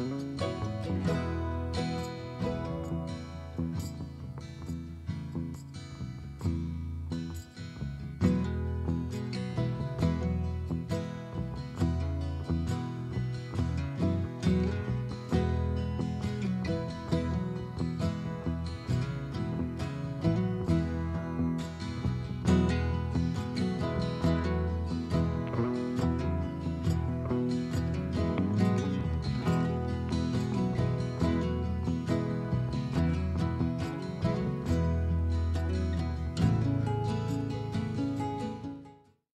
Mm-hmm.